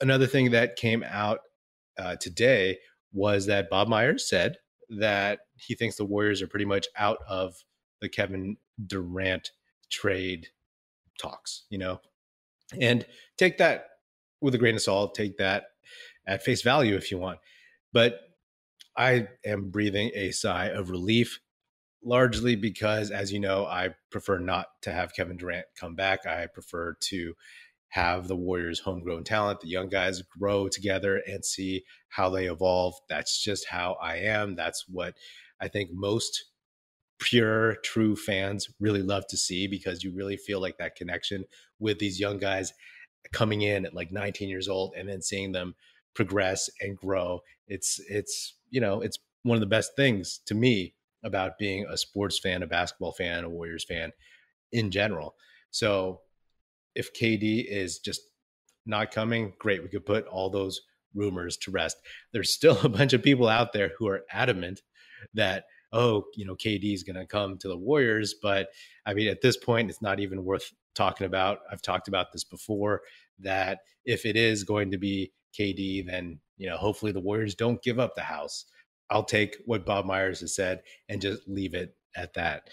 another thing that came out uh, today was that Bob Myers said that he thinks the Warriors are pretty much out of the Kevin Durant trade talks, you know, and take that with a grain of salt, take that at face value if you want. But I am breathing a sigh of relief, largely because, as you know, I prefer not to have Kevin Durant come back. I prefer to have the Warriors homegrown talent, the young guys grow together and see how they evolve. That's just how I am. That's what I think most pure, true fans really love to see because you really feel like that connection with these young guys coming in at like 19 years old and then seeing them progress and grow. It's it's you know, it's one of the best things to me about being a sports fan, a basketball fan, a Warriors fan in general. So if KD is just not coming, great. We could put all those rumors to rest. There's still a bunch of people out there who are adamant that, oh, you know, KD is going to come to the Warriors. But I mean, at this point, it's not even worth talking about. I've talked about this before that if it is going to be KD, then, you know, hopefully the Warriors don't give up the house. I'll take what Bob Myers has said and just leave it at that.